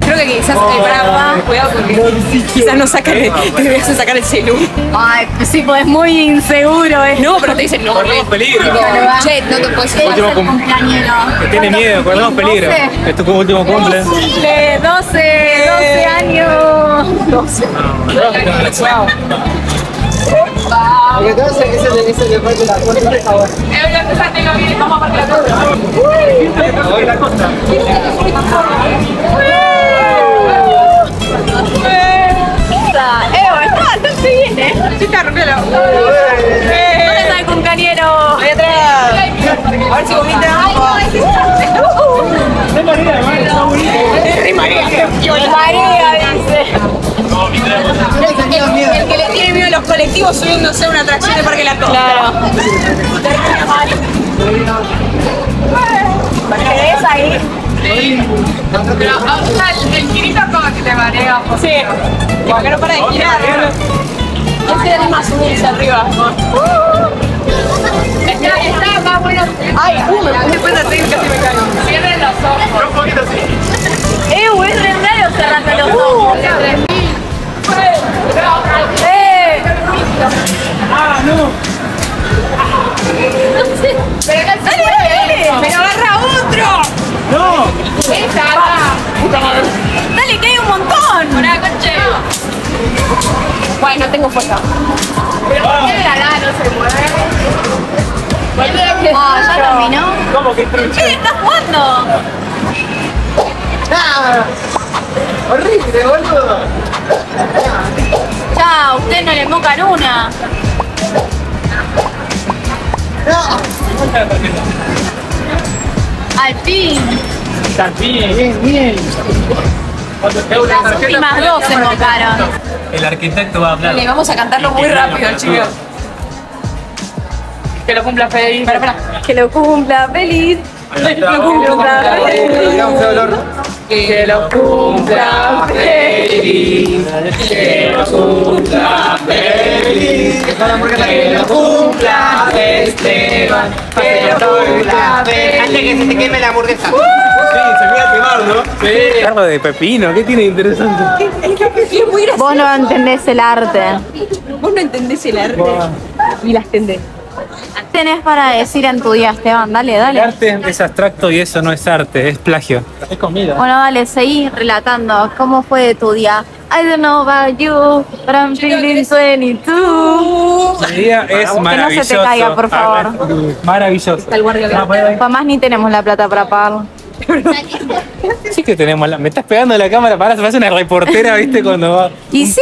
Creo que quizás el brava, cuidado porque quizás no sacan, te deberías sacar el celu. Ay, sí, pues es muy inseguro, ¿eh? No, pero te dicen no. Corremos peligro. Che, no te puedes ¿Qué Último es el cumpleañero? Tiene miedo, corremos peligro. Doce. Es tu último cumple. 12, 12, 12 años. 12. Porque todo ese, ese, ese le falta la cuenta de favor. ¿eh? Sí, carpelo. ¿Dónde está el cumpleañero? Ahí atrás. A ver si. El, que le tiene miedo a los colectivos subiéndose a una atracción de Parque La Costa. Claro. Pero el, el girito como que te marea. Sí. Porque no para de girar. Este es más subirse arriba. Está, está más bueno. Ay, uh, me puse cuenta que casi me caigo. Cierren los ojos. Un poquito así. Eh, güey, re raro cerrando los ojos. Eh. Ah, no. Pero acá No. Esa. Dale, que hay un montón. Hola, coche. Bueno, no tengo fuerza. ¿Qué la no se mueve? Ah, ya terminó. ¿Cómo que trucha? ¿Qué estás jugando? ¡Ah! ¡Horrible, boludo! Ya, usted no le mocan una. Al fin. Bien. Bien, bien. Cuando te tarjeta, últimas dos se mocaron. El arquitecto va a hablar. Dale, vamos a cantarlo muy rápido, chicos. Que lo cumpla feliz. Espera, espera. Que lo cumpla feliz. Que lo cumpla feliz. Que lo cumpla feliz. Que lo cumpla feliz. Que lo cumpla Esteban. Lo cumpla Antes que se te queme la hamburguesa. Sí, se me iba a quemar, ¿no? Sí. Carro de pepino, ¿qué tiene de interesante? Es muy gracioso. Vos no entendés el arte. Vos no entendés el arte. Ni las tendés. ¿Qué tenés para decir en tu día, Esteban? Dale, El dale. arte es abstracto y eso no es arte, es plagio. Es comida. Bueno, dale, seguí relatando. ¿Cómo fue tu día? I don't know about you, but I'm feeling 22. Mi día es no se te maravilloso. caiga, por favor. Maravilloso. Está el guardia acá. Pues, Jamás ni tenemos la plata para pagarlo. Sí que tenemos la... Me estás pegando la cámara, para, se parece una reportera, ¿viste? Cuando va... Y sí,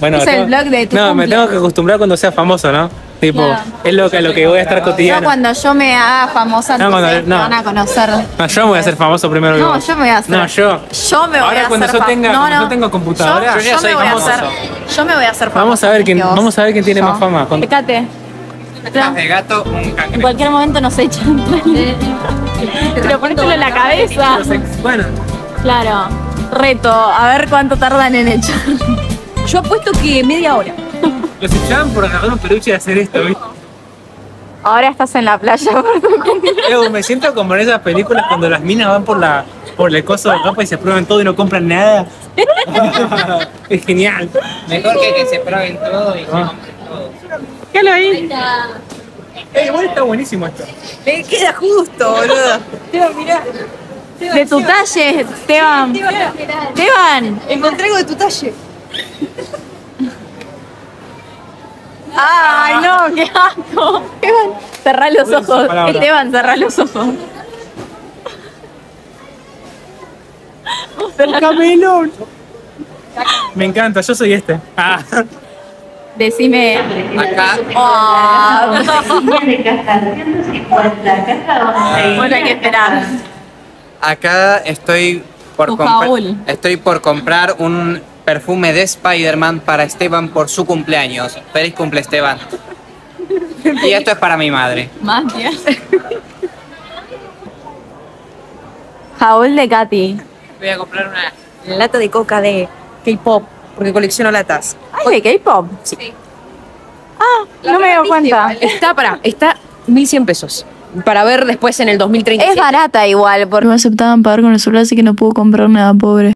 Bueno, Es el tengo- blog de tu No, me cumple. tengo que acostumbrar cuando sea famoso, ¿no? Tipo, Claro. es lo que, a lo que voy a estar yo cotidiano. cuando yo me haga famosa, No, cuando- no. me van a conocer. No, yo me voy a hacer famoso primero que No, vos. yo me voy a hacer. No, yo. Yo me voy Ahora a cuando hacer yo tenga- no, cuando no. yo tenga computadora, yo, yo ya yo soy me voy a famoso. hacer. Yo me voy a hacer famosa. Vamos a ver quién, vamos a ver quién tiene Yo. más fama. Fíjate. de gato, un En cualquier momento nos echan. Pero ponértelo en la cabeza. Bueno, Claro. Reto. A ver cuánto tardan en echar. Yo apuesto que media hora. Los echaban por agarrar un peluche y hacer esto, ¿viste? Ahora estás en la playa. Ew, me siento como en esas películas cuando las minas van por la por el coso de ropa y se prueban todo y no compran nada. es genial. Mejor que que se prueben todo y se Ah. compren todo. ¿Qué lo ahí? Eh, igual está buenísimo esto. Me queda justo, boludo. Teba, mirá. De tu talle, Esteban. Esteban. Encontré algo de tu talle. Ay, no, qué asco. Esteban, cerrá los ojos. Esteban, cerrá los ojos. Camelón. Me encanta, yo soy este. Ah. Decime. Acá, Oh. Bueno, hay que esperar. acá estoy por comprar estoy por comprar un perfume de Spider-Man para Esteban por su cumpleaños. Feliz cumple Esteban. Y esto es para mi madre. Más. Jaúl de Katy. Voy a comprar una lata de coca de K-pop, porque colecciono latas. Ay, de K-pop. Sí. Ah, no me doy cuenta. Está, para, está 1100 pesos. para ver después en el 2037. Es barata igual, porque me aceptaban pagar con el celular, así que no puedo comprar nada, pobre.